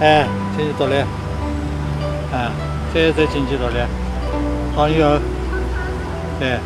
哎，经济独立，哎，再再经济独立，好以儿，对。